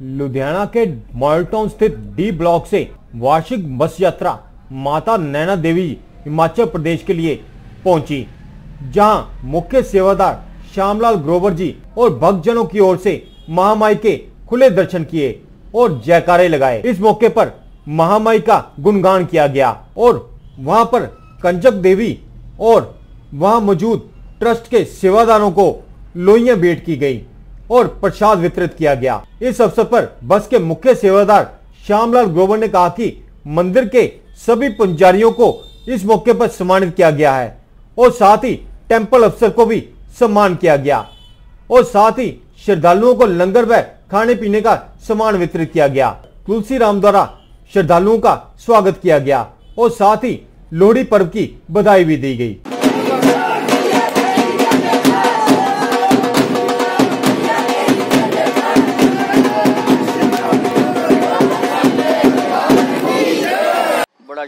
लुधियाना के मॉडल स्थित D block से वार्षिक बस यात्रा माता नैना देवी हिमाचल प्रदेश के लिए पहुँची, जहाँ मुख्य सेवादार श्यामलाल ग्रोवर जी और भक्तजनों की ओर से महामाई के खुले दर्शन किए और जयकारे लगाए। इस मौके पर महामाई का गुणगान किया गया और वहाँ पर कंचक देवी और वहाँ मौजूद ट्रस्ट के सेवादारों को लोहिया भेंट की गई। और प्रसाद वितरित किया गया। इस अवसर पर बस के मुख्य सेवादार श्यामलाल ग्रोवर ने कहा कि मंदिर के सभी पुजारियों को इस मौके पर सम्मानित किया गया है और साथ ही टेंपल अफसर को भी सम्मान किया गया और साथ ही श्रद्धालुओं को लंगर व खाने पीने का सामान वितरित किया गया। तुलसी राम द्वारा श्रद्धालुओं का स्वागत किया गया और साथ ही लोहड़ी पर्व की बधाई भी दी गई।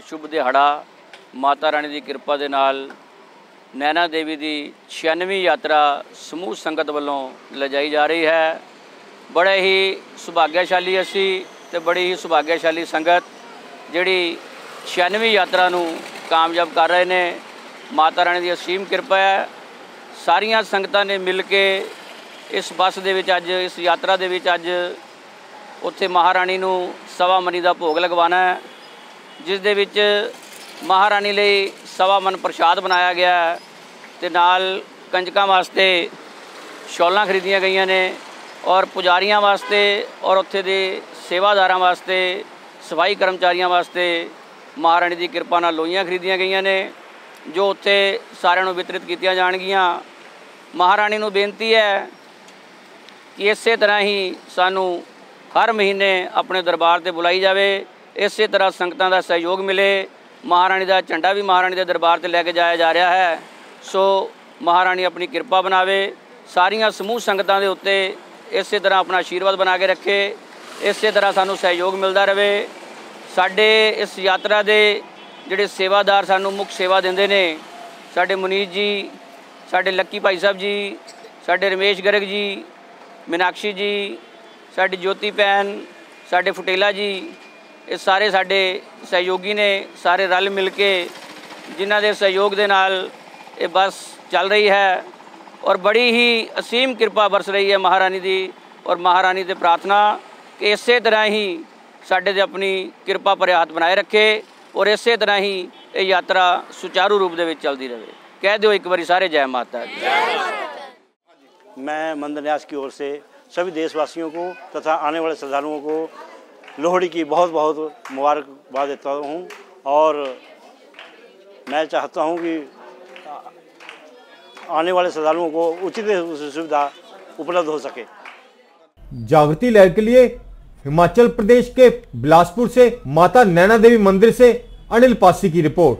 ਸ਼ੁਭ ਦਿਹਾੜਾ। ਮਾਤਾ ਰਾਣੀ ਦੀ ਕਿਰਪਾ ਦੇ ਨਾਲ ਨੈਣਾ ਦੇਵੀ ਦੀ 96ਵੀਂ ਯਾਤਰਾ ਸਮੂਹ ਸੰਗਤ ਵੱਲੋਂ ਲਿਜਾਈ ਜਾ ਰਹੀ ਹੈ। ਬੜੇ ਹੀ ਸੁਭਾਗਿਆਸ਼ਾਲੀ ਅਸੀਂ ਤੇ ਬੜੀ ਹੀ ਸੁਭਾਗਿਆਸ਼ਾਲੀ ਸੰਗਤ ਜਿਹੜੀ 96ਵੀਂ ਯਾਤਰਾ ਨੂੰ ਕਾਮਯਾਬ ਕਰ ਰਹੇ ਨੇ। ਮਾਤਾ ਰਾਣੀ ਦੀ ਅਸੀਮ ਕਿਰਪਾ ਹੈ। ਸਾਰੀਆਂ ਸੰਗਤਾਂ ਨੇ ਮਿਲ ਕੇ ਇਸ ਬੱਸ ਦੇ ਵਿੱਚ ਅੱਜ, ਇਸ ਯਾਤਰਾ ਦੇ ਵਿੱਚ ਅੱਜ ਉੱਥੇ ਮਹਾਰਾਣੀ ਨੂੰ ਸਵਾ ਮਨੀ ਦਾ ਭੋਗ ਲਗਵਾਉਣਾ ਹੈ। ਜਿਸ ਦੇ ਵਿੱਚ ਮਹਾਰਾਣੀ ਲਈ ਸਵਾ ਮਨ ਪ੍ਰਸ਼ਾਦ ਬਣਾਇਆ ਗਿਆ ਹੈ ਤੇ ਨਾਲ ਕੰਜਕਾਂ ਵਾਸਤੇ ਸ਼ੌਲਾਂ ਖਰੀਦੀਆਂ ਗਈਆਂ ਨੇ ਔਰ ਪੁਜਾਰੀਆਂ ਵਾਸਤੇ ਔਰ ਉੱਥੇ ਦੇ ਸੇਵਾਦਾਰਾਂ ਵਾਸਤੇ, ਸਫ਼ਾਈ ਕਰਮਚਾਰੀਆਂ ਵਾਸਤੇ ਮਹਾਰਾਣੀ ਦੀ ਕਿਰਪਾ ਨਾਲ ਲੋਈਆਂ ਖਰੀਦੀਆਂ ਗਈਆਂ ਨੇ, ਜੋ ਉੱਥੇ ਸਾਰਿਆਂ ਨੂੰ ਵਿਤਰਿਤ ਕੀਤੀਆਂ ਜਾਣਗੀਆਂ। ਮਹਾਰਾਣੀ ਨੂੰ ਬੇਨਤੀ ਹੈ ਕਿ ਇਸੇ ਤਰ੍ਹਾਂ ਹੀ ਸਾਨੂੰ ਹਰ ਮਹੀਨੇ ਆਪਣੇ ਦਰਬਾਰ ਤੇ ਬੁਲਾਈ ਜਾਵੇ। ਇਸੇ ਤਰ੍ਹਾਂ ਸੰਗਤਾਂ ਦਾ ਸਹਿਯੋਗ ਮਿਲੇ। ਮਹਾਰਾਣੀ ਦਾ ਝੰਡਾ ਵੀ ਮਹਾਰਾਣੀ ਦੇ ਦਰਬਾਰ ਤੇ ਲੈ ਕੇ ਜਾਇਆ ਜਾ ਰਿਹਾ ਹੈ। ਸੋ ਮਹਾਰਾਣੀ ਆਪਣੀ ਕਿਰਪਾ ਬਣਾਵੇ। ਸਾਰੀਆਂ ਸਮੂਹ ਸੰਗਤਾਂ ਦੇ ਉੱਤੇ ਇਸੇ ਤਰ੍ਹਾਂ ਆਪਣਾ ਆਸ਼ੀਰਵਾਦ ਬਣਾ ਕੇ ਰੱਖੇ। ਇਸੇ ਤਰ੍ਹਾਂ ਸਾਨੂੰ ਸਹਿਯੋਗ ਮਿਲਦਾ ਰਹੇ। ਸਾਡੇ ਇਸ ਯਾਤਰਾ ਦੇ ਜਿਹੜੇ ਸੇਵਾਦਾਰ ਸਾਨੂੰ ਮੁੱਖ ਸੇਵਾ ਦਿੰਦੇ ਨੇ, ਸਾਡੇ ਮੁਨੀਤ ਜੀ, ਸਾਡੇ ਲੱਕੀ ਭਾਈ ਸਾਹਿਬ ਜੀ, ਸਾਡੇ ਰਮੇਸ਼ ਗਰਗ ਜੀ, ਮੀਨਾਕਸ਼ੀ ਜੀ, ਸਾਡੀ ਜੋਤੀ ਭੈਣ, ਸਾਡੇ ਫੁਟੇਲਾ ਜੀ ਇਹ ਸਾਰੇ ਸਾਡੇ ਸਹਿਯੋਗੀ ਨੇ ਸਾਰੇ ਰਲ ਮਿਲ ਕੇ ਜਿਨ੍ਹਾਂ ਦੇ ਸਹਿਯੋਗ ਦੇ ਨਾਲ ਇਹ ਬੱਸ ਚੱਲ ਰਹੀ ਹੈ ਔਰ ਬੜੀ ਹੀ ਅਸੀਮ ਕਿਰਪਾ ਬਰਸ ਰਹੀ ਹੈ ਮਹਾਰਾਣੀ ਦੀ ਔਰ ਮਹਾਰਾਣੀ ਤੇ ਪ੍ਰਾਰਥਨਾ ਕਿ ਇਸੇ ਤਰ੍ਹਾਂ ਹੀ ਸਾਡੇ ਤੇ ਆਪਣੀ ਕਿਰਪਾ ਭਰੇ ਹੱਥ ਬਣਾਏ ਰੱਖੇ ਔਰ ਇਸੇ ਤਰ੍ਹਾਂ ਹੀ ਇਹ ਯਾਤਰਾ ਸੁਚਾਰੂ ਰੂਪ ਦੇ ਵਿੱਚ ਚੱਲਦੀ ਰਹੇ ਕਹਿ ਦਿਓ ਇੱਕ ਵਾਰੀ ਸਾਰੇ ਜੈ ਮਾਤਾ ਦੀ मैं मंदिर न्यास की ओर से सभी देशवासियों को तथा आने वाले श्रद्धालुओं को लोहड़ी की बहुत बहुत मुबारकबाद देता हूँ और मैं चाहता हूँ कि आने वाले श्रद्धालुओं को उचित सुविधा उपलब्ध हो सके। जागृति लहर के लिए हिमाचल प्रदेश के बिलासपुर से माता नैना देवी मंदिर से अनिल पासी की रिपोर्ट।